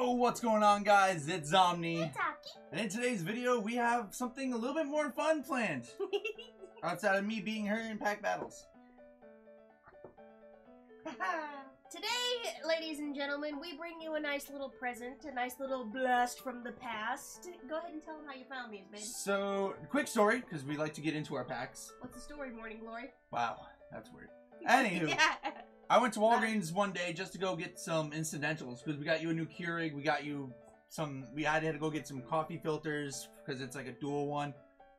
Yo, what's going on guys? It's Aki. And in today's video, we have something a little bit more fun planned. Outside of me being her in pack battles. Today, ladies and gentlemen, we bring you a nice little present, a nice little blast from the past. Go ahead and tell them how you found these, babe. So, quick story, because we like to get into our packs. What's the story, Morning Glory? Wow, that's weird. Anywho. yeah. I went to Walgreens one day just to go get some incidentals because we got you a new Keurig, we got you some. We had to go get some coffee filters because it's like a dual one.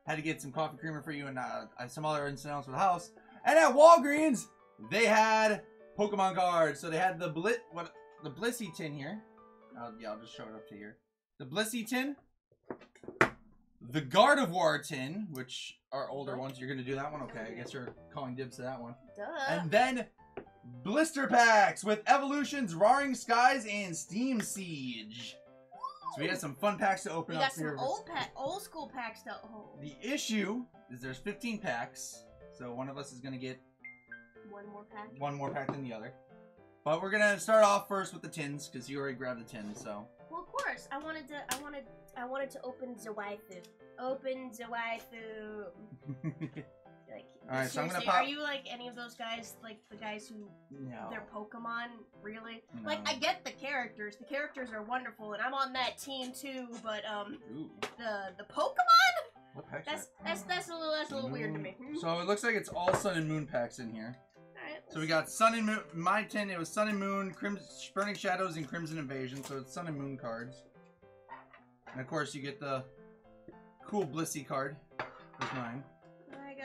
Had to get some coffee creamer for you and uh, some other incidentals for the house. And at Walgreens, they had Pokemon cards. So they had the blit what the Blissey tin here. Uh, yeah, I'll just show it up to here. The Blissey tin, the Gardevoir tin, which are older ones. You're gonna do that one, okay? I guess you're calling dibs to that one. Duh. And then blister packs with Evolutions, Roaring Skies, and Steam Siege. So we got some fun packs to open up. we up got some old pa- old school packs to hold. The issue is there's 15 packs, so one of us is gonna get One more pack. one more pack than the other. But we're gonna start off first with the tins because you already grabbed the tins. So Well, of course. I wanted to. I wanted. I wanted to open the waifu. Open the Like, Alright, so I'm gonna pop- Are you like any of those guys? Like the guys who no, their Pokemon, really? No. Like I get the characters. The characters are wonderful, and I'm on that team too. But um, Ooh, the the Pokemon, what packs? that's are- that's that's a little that's a little weird to me. So it looks like it's all Sun and Moon packs in here. So we got Sun and Moon. My tin, it was Sun and Moon, Crimson, Burning Shadows, and Crimson Invasion. So it's Sun and Moon cards. And of course, you get the cool Blissey card. There's mine.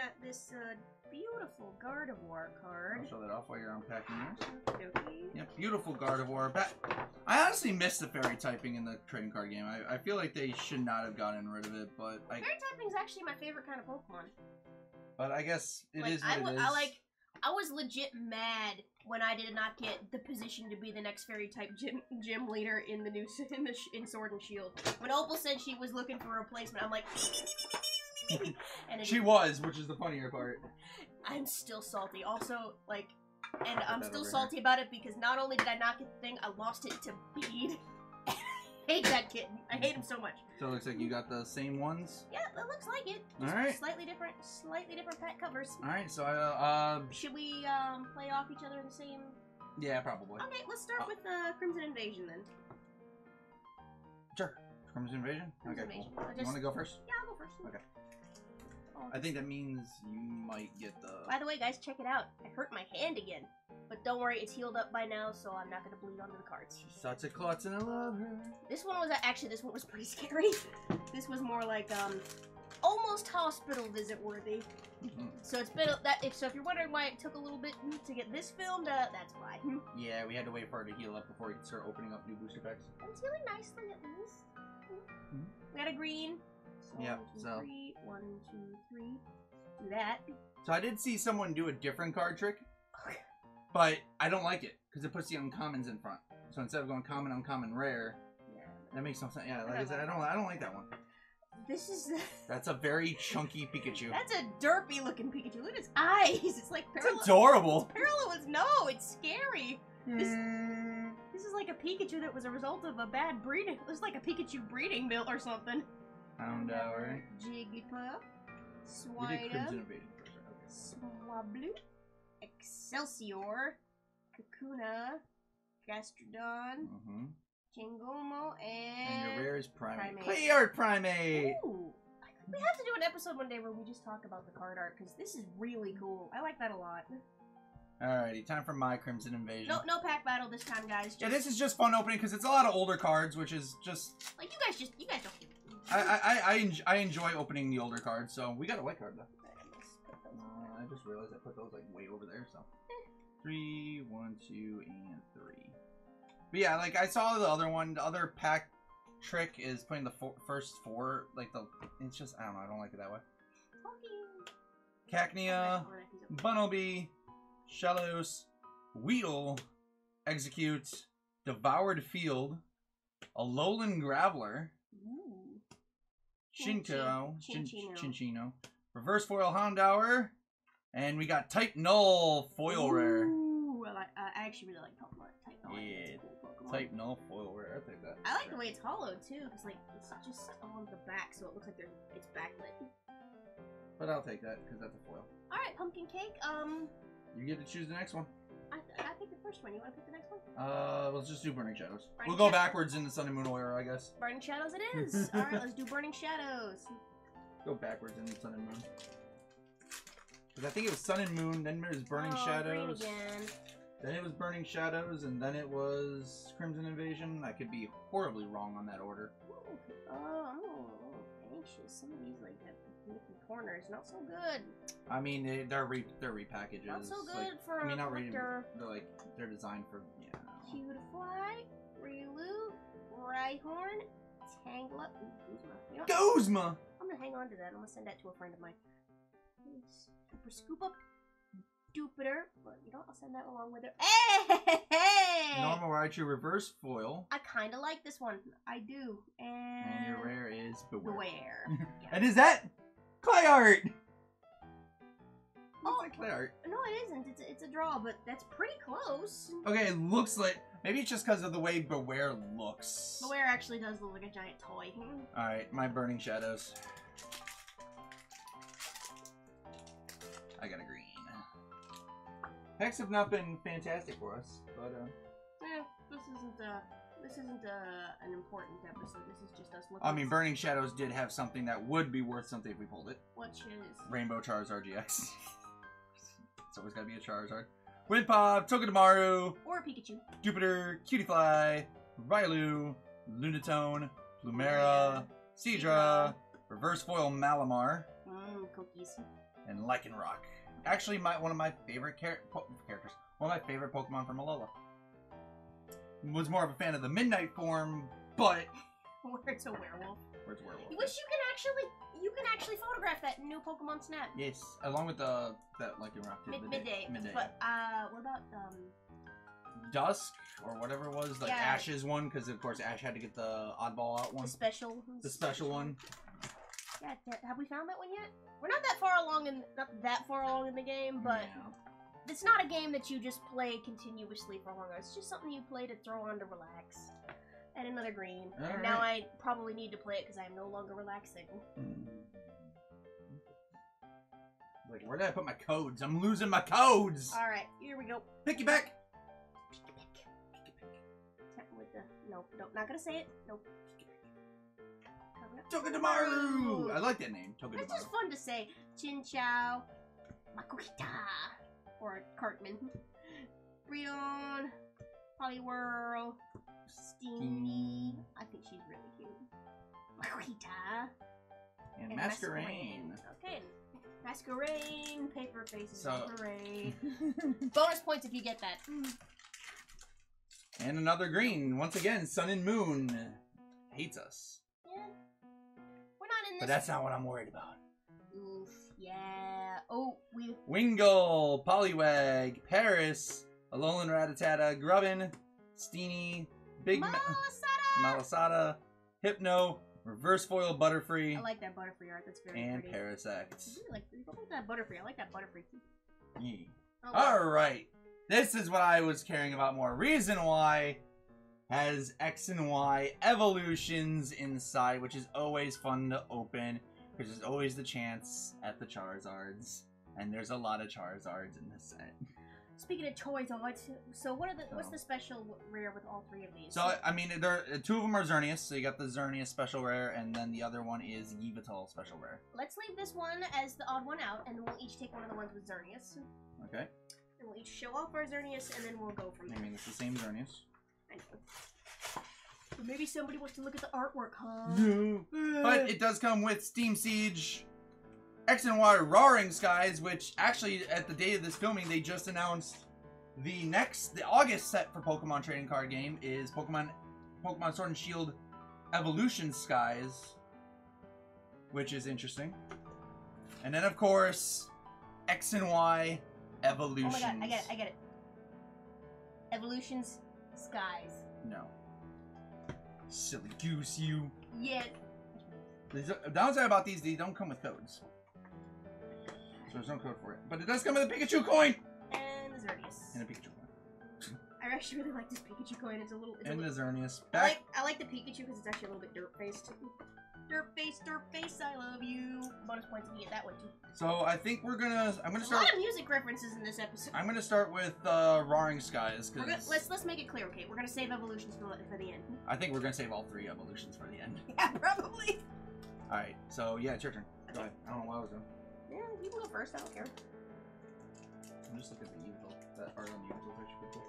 I got this uh, beautiful Gardevoir card. I'll show that off while you're unpacking yours. Okey-dokey. Yep, beautiful Gardevoir. Ba- I honestly miss the fairy typing in the trading card game. I, I feel like they should not have gotten rid of it, but I Fairy typing is actually my favorite kind of Pokemon. but I guess it is like, I, what it wa- I like. I was legit mad when I did not get the position to be the next fairy type gym gym leader in the new in the in Sword and Shield. When Opal said she was looking for a replacement, I'm like, and She was, which is the funnier part. I'm still salty. Also, like, and I'm still salty about it because not only did I not get the thing, I lost it to Bede. I hate that kitten. I hate him so much. So it looks like you got the same ones. Yeah, it looks like it. All Just right. Slightly different, slightly different pack covers. All right, so uh, uh Should we um play off each other in the same? yeah, probably. Okay, let's start Uh, with uh, Crimson Invasion then. Sure. Crimson Invasion? Crimson okay, Invasion. cool. I You want to go first? Yeah, I'll go first. Okay. Oh, I think that means you might get the. By the way, guys, check it out. I hurt my hand again, but don't worry, it's healed up by now, so I'm not gonna bleed onto the cards. Such a klutz and I love her. This one was actually this one was pretty scary. This was more like um almost hospital visit worthy. Mhm. So it's been a- that if so if you're wondering why it took a little bit to get this filmed, uh, that's why. Yeah, we had to wait for her to heal up before we could start opening up new booster packs. It's healing nicely at least. Mhm. We got a green. So two, so- three. One, two, three. That. So I did see someone do a different card trick, but I don't like it because it puts the uncommons in front. So instead of going common, uncommon, rare, Yeah. that makes no sense. Yeah, like I said, I don't, I don't like that one. This is That's a very chunky Pikachu. that's a derpy looking Pikachu. Look at his eyes. It's like parallel. It's adorable. Parallel with no. It's scary. This- Mm. This is like a Pikachu that was a result of a bad breeding. It is like a Pikachu breeding mill or something. Houndour. Jigglypuff. We did Crimson Swinub. Invasion first. Swablu. Excelsior. Kakuna. Gastrodon. Mm-hmm. Jingomo. And And. your rare is Primate. Art Primate! Ooh. We have to do an episode one day where we just talk about the card art because this is really cool. I like that a lot. Alrighty, time for my Crimson Invasion. No, no pack battle this time, guys. Just, Yeah, this is just fun opening because it's a lot of older cards, which is just like you guys just you guys don't. I I I, I, enj- I enjoy opening the older cards. So we got a white card though. Uh, I just realized I put those like way over there. So three, one, two, and three. But yeah, like I saw the other one. The other pack trick is putting the fo- first four like the. It's just I don't know. I don't like it that way. Cacnea, Bunnelby, Shellos, Weedle, Execute, Devoured Field, Alolan Graveler, Ooh. Shinto, Chin- Cinccino. Cinccino, Reverse Foil Houndour, and we got Type Null Foil Rare. Ooh, I, like, I actually really like Pokemon. Type Null. Yeah, cool Type Null Foil Rare, I think that. I like the way it's hollowed too, because like it's just on the back, so it looks like there's it's backlit. But I'll take that because that's a foil. All right, pumpkin cake. Um, You get to choose the next one. I, I picked the first one. You want to pick the next one? Uh, let's just do Burning Shadows. Burning we'll go Shadows. backwards in the Sun and Moon order, I guess. Burning Shadows it is. All right, let's do Burning Shadows. Go backwards in the Sun and Moon. Because I think it was Sun and Moon, then it was Burning oh, Green Shadows, again. then it was Burning Shadows, and then it was Crimson Invasion. I could be horribly wrong on that order. Ooh, Oh, I'm a little anxious. Some of these like have nippy corners. Not so good. I mean, they, they're re they're repackages. Not so good Like, for I mean, not collector. They're like they're designed for yeah. Cutiefly, Riolu, Rhyhorn, Tangela, Guzma. You know, Gozma. I'm gonna hang on to that. I'm gonna send that to a friend of mine. Super Scoop Up, Jupiter. Well, you know, what? I'll send that along with her. Hey! hey! Normal Raichu reverse foil, I kind of like this one. I do. And, and your rare is Bewear. Bewear. Yeah. and is that clay art? Oh. Like clay art. No, it isn't. It's a, it's a draw, but that's pretty close. Okay, it looks like maybe it's just because of the way Bewear looks. Bewear actually does look like a giant toy. All right, my Burning Shadows. I got a green. Packs have not been fantastic for us, but uh, Eh, this isn't uh this isn't uh an important episode. This is just us looking. I mean, Burning Shadows did have something that would be worth something if we pulled it. Which is Rainbow Charizard GX. it's always gotta be a Charizard. Windpop, Togedemaru, or Pikachu. Jupiter, Cutiefly, Riolu, Lunatone, Plumera, Seadra, Reverse Foil Malamar, Mmm, cookies. and Lycanroc. Actually, my one of my favorite char- po- characters, one of my favorite Pokemon from Alola. Was more of a fan of the Midnight form, but Where it's a werewolf. where's Werewolf? You wish you can actually you can actually photograph that new Pokemon Snap. Yes, along with the that like Lycanroc did Mid- the midday. day, midday. But uh, what about um? Dusk or whatever it was, like Yeah. Ash's one, because of course Ash had to get the oddball out The one, special. the special one. Yeah, have we found that one yet? We're not that far along in not that far along in the game, but Yeah. It's not a game that you just play continuously for long. It's just something you play to throw on to relax. And another green. and now I probably need to play it because I am no longer relaxing. Hmm. Like, where did I put my codes? I'm losing my codes. All right, here we go. Pick you back. With the nope, nope, not gonna say it. Nope. Togedemaru. I like that name, It's just fun to say. Chinchou, Makuhita, or Cartman, Rion, Poliwhirl, Steenee. I think she's really cute. Makuhita. And, and Masquerain. Okay. Masquerain, Paper Faces So- Parade. Bonus points if you get that. and another green. Once again, Sun and Moon hates us. Yeah. We're not in this. But that's not what I'm worried about. Oof. Yeah. Oh, we. Wingull, Poliwag, Paras, Alolan Rattata, Grubbin, Steenee, Big Ma- Malasada! Malasada, Hypno, Reverse Foil Butterfree, I like that Butterfree art. That's very and pretty. Parasect. I really like, I like that Butterfree. I like that Butterfree. Yeah. Oh, well. Alright. This is what I was caring about more. Reason why has X and Y evolutions inside, which is always fun to open, because there's always the chance at the Charizards. And there's a lot of Charizards in this set. Speaking of toys, it's- so what are the what's the special rare with all three of these? So, I mean, there two of them are Xerneas, so you got the Xerneas special rare, and then the other one is Yveltal special rare. let's leave this one as the odd one out, and then we'll each take one of the ones with Xerneas. Okay? And we'll each show off our Xerneas, and then we'll go from there. I mean, it's the same Xerneas. I know. But maybe somebody wants to look at the artwork, huh? No. Eh. But it does come with Steam Siege, X and Y Roaring Skies, which actually at the date of this filming they just announced the next the August set for Pokemon trading card game is Pokemon Pokemon Sword and Shield Evolution Skies, which is interesting. And then of course X and Y Evolution. Oh my god, I get it, I get it. Evolutions, skies. No. Silly goose, you. Yeah. The downside about these, they don't come with codes. So there's no code for it. But it does come with a Pikachu coin! And the Xerneas. And a Pikachu coin. I actually really like this Pikachu coin. It's a little. It's a And little the Xerneas. I like I like the Pikachu because it's actually a little bit dirt faced. Dirt face, dirt face, I love you. Bonus points if you get that one too. So I think we're gonna. I'm gonna There's a lot start. of music references in this episode. I'm gonna start with uh, Roaring Skies because let's let's make it clear, okay? We're gonna save evolutions for, the- for the end. I think we're gonna save all three evolutions for the end. Yeah, probably. All right. So yeah, it's your turn. Go ahead. I don't know what I was doing. Yeah, you can go first. I don't care. I'm just looking at the Eevee. That art on the Eevee picture.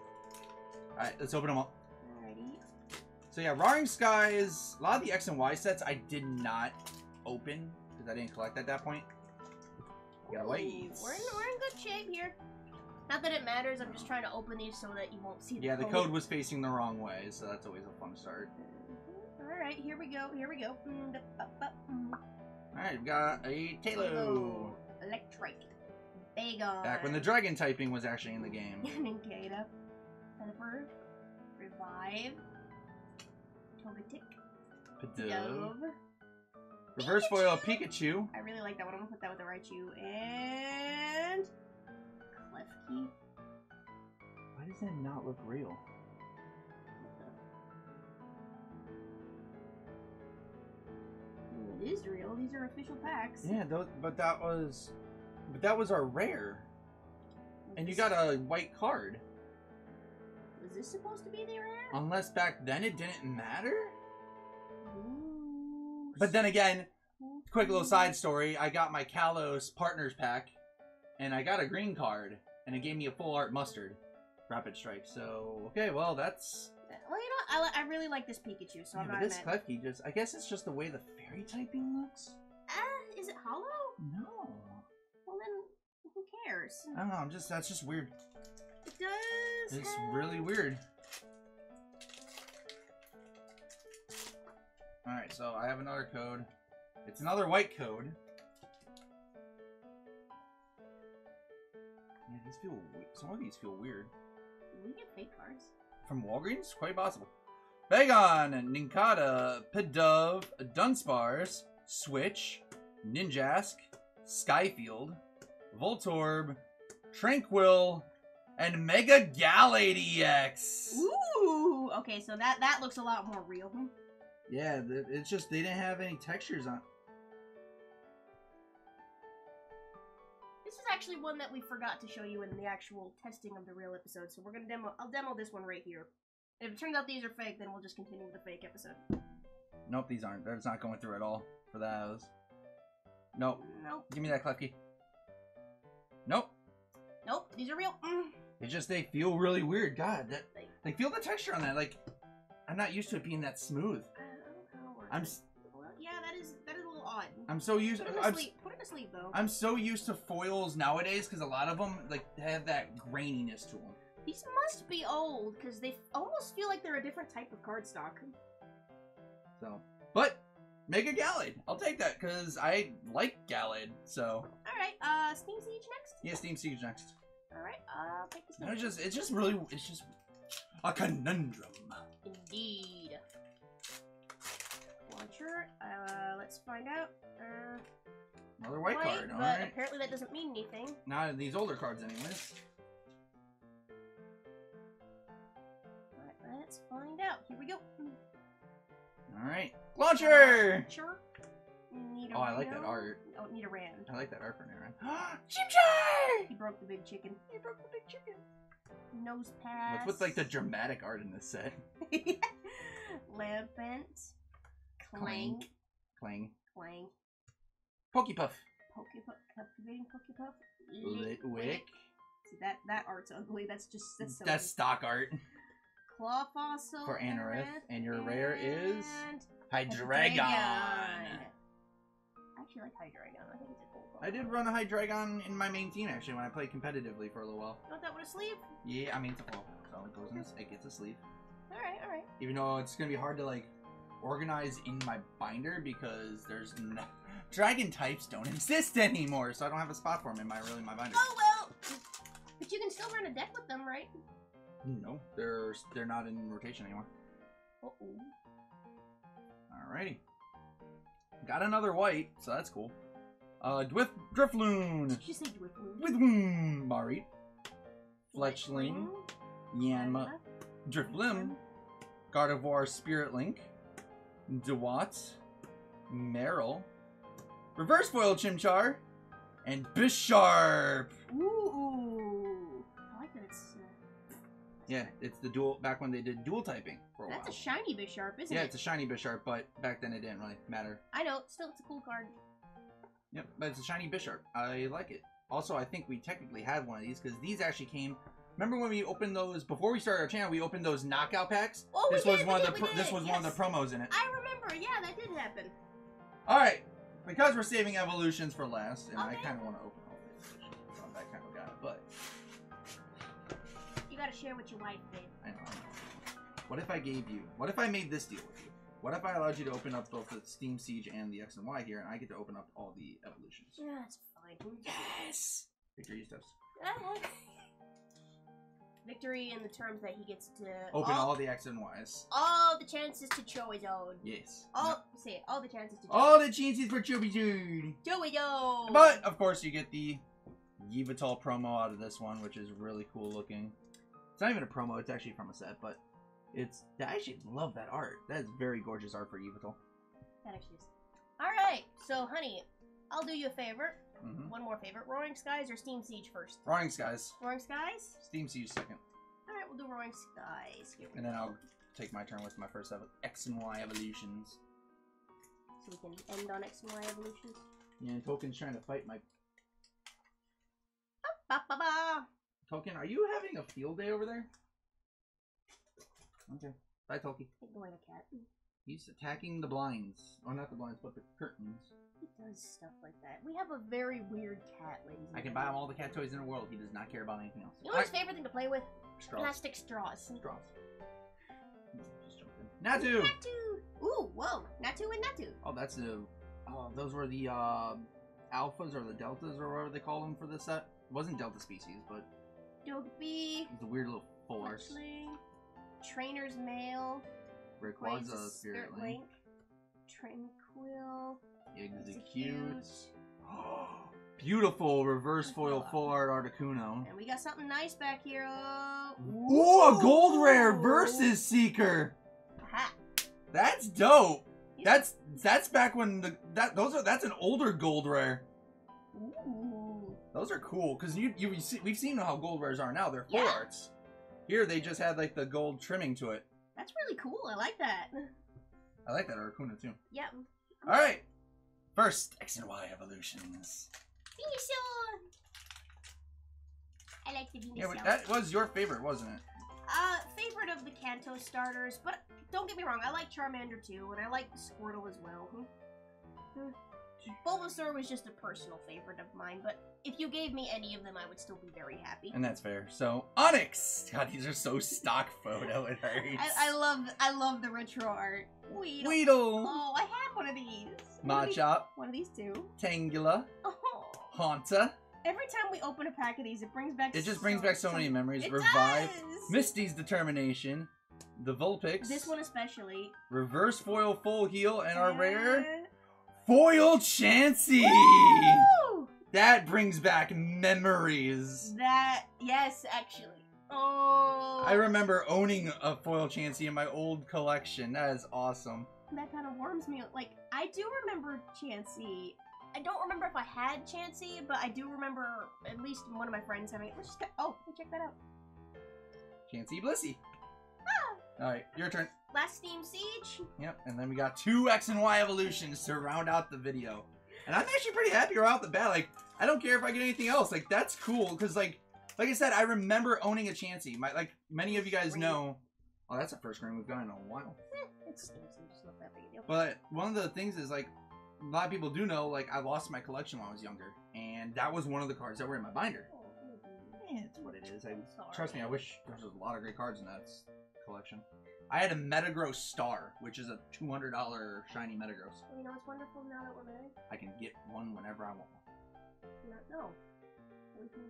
All right, let's open them up. Alrighty. So yeah, Roaring Skies. A lot of the X and Y sets I did not open because I didn't collect at that point. Gotta wait. We're in, we're in good shape here. Not that it matters. I'm just trying to open these so that you won't see the Yeah, the code was facing the wrong way, so that's always a fun start. Mm-hmm. All right, here we go. Here we go. Mm, mm. Mm, da, ba, ba, mm. All right, we've got a Talo. Electric. Bagon. Back when the dragon typing was actually in the game. Nincada. Pepper. Revive. Togetic. Pidove. Dove. Reverse foil Pikachu. I really like that one. I'm gonna put that with the Raichu. And. Klefki. Why does that not look real? Is real. These are official packs. Yeah, those, but that was, but that was our rare, and you got a white card. Was this supposed to be the rare? Unless back then it didn't matter. Ooh, But then again, quick little side story: I got my Kalos Partners pack, and I got a green card, and it gave me a full art mustard, Rapid Strike. So okay, well that's. Well, you know, I, I really like this Pikachu, so Yeah, I'm but not this mad. Klefki just. I guess it's just the way the fairy typing looks. Ah, is it hollow? No. Well then, who cares? I don't know. I'm just. That's just weird. It does. It's have- really weird. Alright, so I have another code. It's another white code. Yeah, these feel some of these feel weird. We get fake cards. From Walgreens? Quite possible. Bagon, Nincada, Pidove, Dunsparce, Switch, Ninjask, Skyfield, Voltorb, Tranquill, and Mega Gallade EX. Ooh. Okay, so that that looks a lot more real. Yeah, it's just they didn't have any textures on. This is actually one that we forgot to show you in the actual testing of the real episode. So we're gonna demo. I'll demo this one right here. If it turns out these are fake, then we'll just continue with the fake episode. Nope, these aren't. That's not going through at all for those. Nope. Nope. Give me that Klefki. Nope. Nope. These are real. Mm. It's just they feel really weird. God, that like feel the texture on that. Like I'm not used to it being that smooth. I don't know how it works. I'm Well, yeah, that is that is a little odd. I'm so used. Put it a sleeve. Put a sleeve though. I'm so used to foils nowadays because a lot of them like have that graininess to them. These must be old because they almost feel like they're a different type of cardstock. So, but Mega Gallade, I'll take that because I like Gallade. So All right. Uh, Steam Siege next. yeah, Steam Siege next. All right. Uh, I'll take this. It's just it's just really it's just a conundrum. Indeed. Launcher. Uh, let's find out. Uh, Another white card. All but right. apparently that doesn't mean anything. Not in these older cards, anyways. Let's find out. Here we go. All right, launcher. Sure. Need a Oh, I like that art. Oh, need a ran. I like that art for Aaron. Chimchar! He broke the big chicken. He broke the big chicken. Nose pass. What's with like the dramatic art in this set? Lampent. Clank. Clank. Klang. Pokepuff. Pokepuff. Captivating Pokepuff. Litwick. See, that, that art's ugly. That's just that's so That's stock art. Claw Fossil. For Anorith, and your rare is and Hydreigon. I actually like Hydreigon. I think it's a cool I did run a Hydreigon in my main team actually when I played competitively for a little while. You want that with a sleeve? Yeah, I mean it's a full. So it goes in. It gets a sleeve. Alright, alright. Even though it's gonna be hard to like organize in my binder because there's no, dragon types don't exist anymore, so I don't have a spot for them in my really my binder. Oh well! But you can still run a deck with them, right? No, they're they're not in rotation anymore. Uh oh. Alrighty. Got another white, so that's cool. Uh, Dwif Drifloon. Did you say Dwifloon? With Marit. Fletchling. Yanma, Drifblim, Gardevoir Spirit Link, Dewat, Meryl, Reverse Foil Chimchar, and Bisharp. Ooh. Yeah, it's the dual back when they did dual typing for a while. that's a shiny Bisharp, isn't yeah, it? Yeah, it's a shiny Bisharp, but back then it didn't really matter. I know. Still, it's a cool card. Yep, but it's a shiny Bisharp. I like it. Also, I think we technically had one of these because these actually came. Remember when we opened those before we started our channel? We opened those knockout packs. Oh, we this was did, one we of the did, we this was one of the promos in it. I remember. Yeah, that did happen. All right, because we're saving evolutions for last, and I kind of want to open all the so I'm that kind of guy, but gotta share with your wife, babe. I know. What if I gave you? What if I made this deal with you? What if I allowed you to open up both the Steam Siege and the X and Y here, and I get to open up all the evolutions? Yeah, that's fine. Yes. Victor Eustace. Victory in the terms that he gets to Open all the X and Ys. all the chances to show his own. Yes. All say it, all the chances to All the chances for Chubby Dude. show his own. But of course, you get the Yveltal promo out of this one, which is really cool looking. It's not even a promo; it's actually from a set, but it's. I actually love that art. That is very gorgeous art for Yveltal. that actually is. All right, so honey, I'll do you a favor. Mm-hmm. One more favor: Roaring Skies or Steam Siege first? Roaring Skies, Roaring Skies. Steam Siege second, All right, we'll do Roaring Skies. And then. I'll take my turn with my first X and Y evolutions. So we can end on X and Y evolutions. Yeah, and Token's trying to fight my Ba ba ba. Token. Are you having a field day over there? Okay. Bye, Toki. Ignore the cat. He's attacking the blinds, or not the blinds, but the curtains. He does stuff like that. We have a very weird cat, ladies. I can buy him all the cat toys in the world. He does not care about anything else. You know his favorite thing to play with? Straws. Plastic straws. Straws. Just in. Natu! Natu. Ooh, whoa. Natu and Natu. Oh, that's the. Oh, those were the uh, alphas or the deltas or whatever they call them for this set. It wasn't delta species, but Dogby. it was a weird little force. Fletchling. Trainer's Mail. Rayquaza, Raises Spirit Link, Tranquill. Execute. Beautiful reverse foil full art Articuno. And we got something nice back here. Oh, Ooh, a gold rare versus Seeker. Aha. That's dope. That's that's back when the that those are that's an older gold rare. Ooh. Those are cool because you you see, we've seen how gold rares are now. They're full Yeah. arts. Here they just had like the gold trimming to it. That's really cool. I like that. I like that Articuno too. Yeah. All right, first X and Y evolutions. Venusaur. I like the Venusaur. Yeah, but that was your favorite, wasn't it? Uh, favorite of the Kanto starters, but don't get me wrong, I like Charmander too, and I like Squirtle as well. Bulbasaur was just a personal favorite of mine, but if you gave me any of them, I would still be very happy. And that's fair. So Onix. God, these are so stock photo. It hurts. I, I love I love the retro art. Weedle. Weedle, Oh, I had one of these. One of these- Machop, One of these too. Tangela, Oh. Haunter. Every time we open a pack of these, it brings back. It just brings back so many memories. It Revive, does! Misty's determination, the Vulpix, This one especially. reverse foil full heal, and our rare. Foil Chansey. Woo! That brings back memories. That yes, actually. Oh. I remember owning a foil Chansey in my old collection. That is awesome. that kind of warms me. Like I do remember Chansey. I don't remember if I had Chansey, but I do remember at least one of my friends having it. Let's just go. Oh, check that out. Chansey Blissey. Ah! All right, your turn. Last Steam Siege. Yep, and then we got two X and Y evolutions to round out the video. And I'm actually pretty happy right out the bat. Like, I don't care if I get anything else. Like, that's cool because, like, like I said, I remember owning a Chansey. My like many of you guys know. Oh, that's the first game we've gotten in a while. Eh, it's Steam Siege. It's not that big a deal. But one of the things is like a lot of people do know. Like, I lost my collection when I was younger, and that was one of the cards that were in my binder. Oh, Yeah, it's what it is. I, trust me, I wish there was a lot of great cards in that collection. I had a Metagross Star, which is a $200 shiny Metagross. Well, you know what's wonderful now that we're married? I can get one whenever I want one. No, no. We can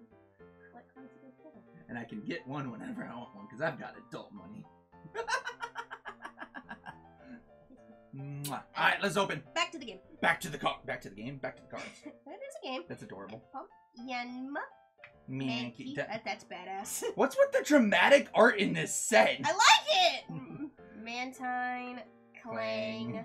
collect cards together. And I can get one whenever I want one, because I've got adult money. Alright, let's open. Back to the game. Back to the car back to the game, back to the cards. that is a game. That's adorable. Yanma, Man, Mankey. that- That, that's badass. What's with the dramatic art in this set? I like it! Mantine, Klang.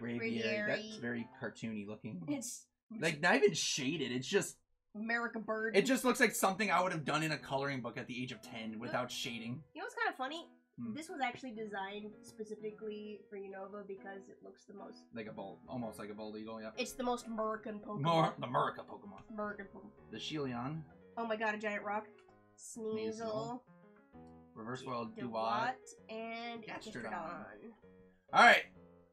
Braviary. That's very cartoony looking. It's Like not even shaded. It's just America Bird. it just looks like something I would have done in a coloring book at the age of ten without shading. You know what's kind of funny? Hmm. This was actually designed specifically for Unova because it looks the most. Like a bald, almost like a bald eagle. Yeah. It's the most American Pokemon. More the Murica Pokemon. American Pokemon. The Shelion, Oh my god, a giant rock. Sneasel. Sneasel. Reverse World Duat. And Gastrodon. Gastrodon. All right,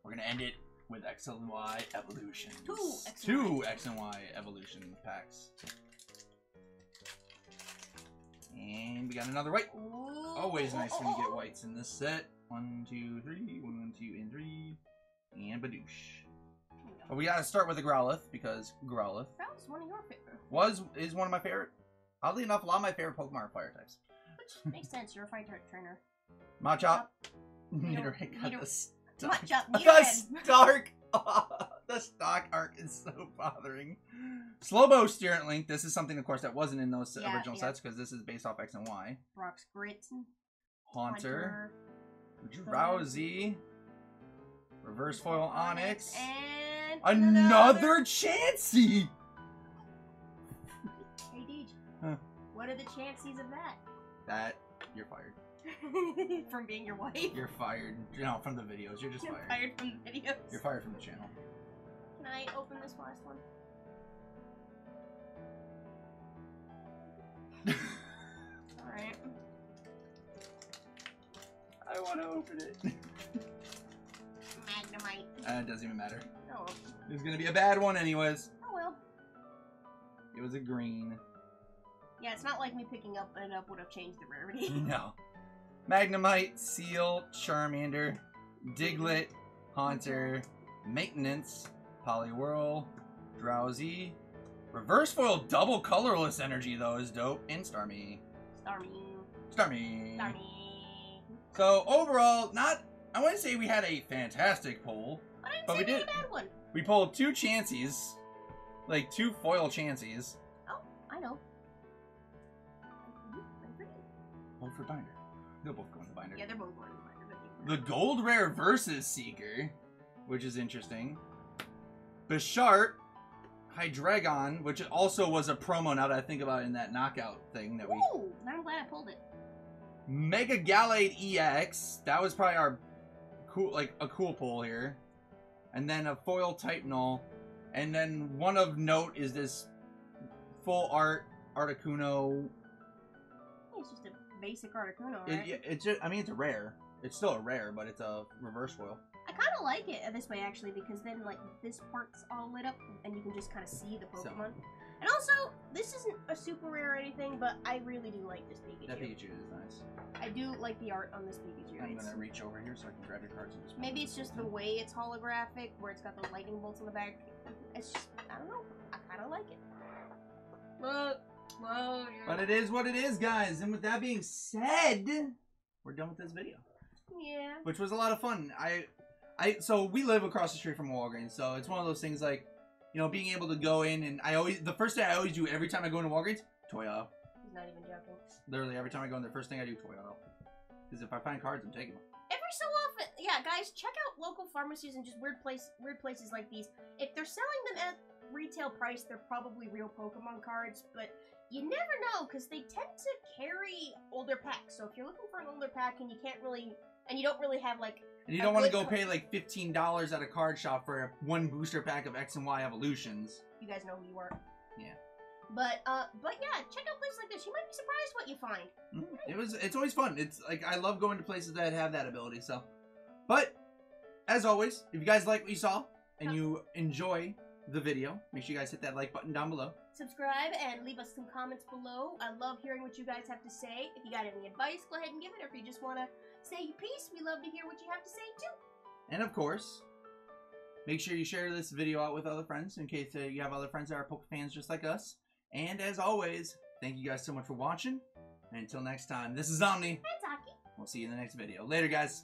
we're gonna end it with X and Y evolution. Two X and Two Y. X and Y evolution packs. And we got another white. Ooh. Always nice when you get whites in this set. One, two, three. One, two, and three. And Badoosh. But we gotta start with the Growlithe because Growlithe That was one of your favorite. was is one of my favorite. Oddly enough, a lot of my favorite Pokemon are fire types. Which makes sense. You're a fighter trainer. Machop. Nidoran got the stock. Machop. The. Stark. the stock arc is so bothering. Slowbro Steering Link. This is something, of course, that wasn't in those Yeah, original yeah. sets because this is based off X and Y. Brock's Grit. Haunter. Drowzee. Reverse Foil Onix. And Another Chansey! What are the chances of that? That, you're fired. from being your wife? You're fired. No, from the videos. You're just fired. fired from the videos. You're fired from the channel. Can I open this last one? Alright. I want to open it. Magnemite. Uh, it doesn't even matter. Oh well. It's gonna be a bad one, anyways. Oh well. It was a green. Yeah, it's not like me picking up it up would have changed the rarity. No. Magnemite, Seel, Charmander, Diglett, Haunter, Maintenance, Poliwhirl, Drowzee. Reverse foil double colorless energy though is dope. And Starmie. Starmie. Starmie. Starmie. So overall, not I wouldn't say we had a fantastic didn't But say we did. a bad one. We pulled two Chanseys. Like two foil Chanseys. For binder. They'll both go in the binder. Yeah, they're both going binder, but The gold rare versus Seeker, which is interesting. Bisharp, Hydreigon, which also was a promo now that I think about it in that knockout thing that we. Ooh, I'm glad I pulled it. Mega Gallade EX, that was probably our cool, like a cool pull here. And then a foil Type Null. And then one of note is this full art Articuno. It's just a basic Articuno, It, right? yeah, it's just, I mean, it's a rare. It's still a rare, but it's a reverse foil. I kind of like it this way actually because then like this part's all lit up and you can just kind of see the So- Pokemon. And also, this isn't a super rare or anything, but I really do like this Pikachu. That Pikachu is nice. I do like the art on this Pikachu. I'm It's- gonna reach over here so I can grab your cards and just. Maybe it's just the way it's holographic, where it's got the lightning bolts in the back. It's just, I don't know. I kind of like it. Look, whoa, But it is what it is, guys. And with that being said, we're done with this video, yeah. which was a lot of fun. I, I, so we live across the street from Walgreens, so it's one of those things like, you know, being able to go in and I always the first thing I always do every time I go into Walgreens, toy aisle. He's not even joking. Literally every time I go in the first thing I do, toy aisle. Because if I find cards, I'm taking them. Every so often, yeah, guys, check out local pharmacies and just weird place, weird places like these. If they're selling them at retail price, they're probably real Pokemon cards, but you never know because they tend to carry older packs. So if you're looking for an older pack and you can't really, and you don't really have like, And you don't want to go pay like fifteen dollars at a card shop for one booster pack of X and Y evolutions. you guys know who you are. Yeah. But uh, but yeah, check out places like this. You might be surprised what you find. Mm, It was. It's always fun. It's like I love going to places that have that ability. So, but as always, if you guys like what you saw and you enjoy the video, make sure you guys hit that like button down below. Subscribe and leave us some comments below. I love hearing what you guys have to say. If you got any advice, go ahead and give it. Or if you just want to say your piece, we love to hear what you have to say too. And of course, make sure you share this video out with other friends in case uh, you have other friends that are Poke fans just like us. And as always, thank you guys so much for watching. And until next time, this is Omni. Hi, Taki. We'll see you in the next video. Later, guys.